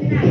thế nào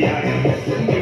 Yeah, yeah, yeah.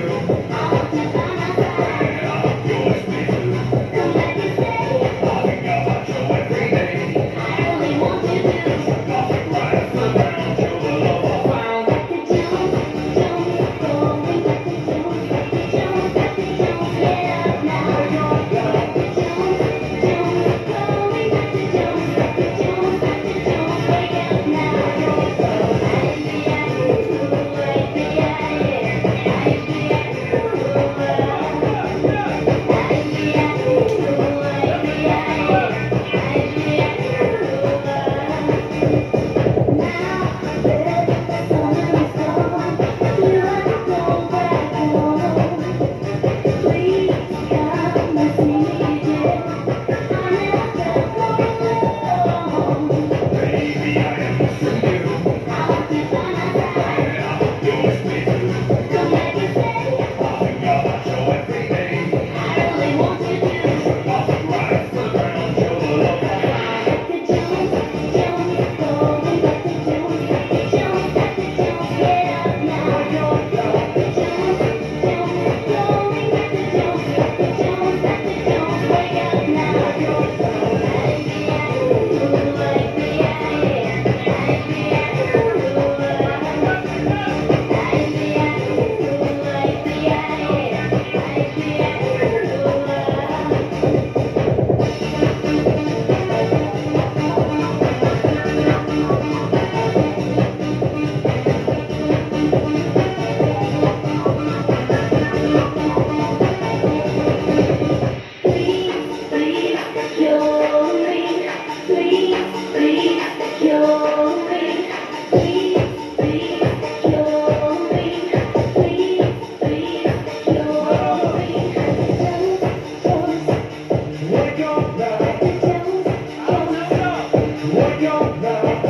your love.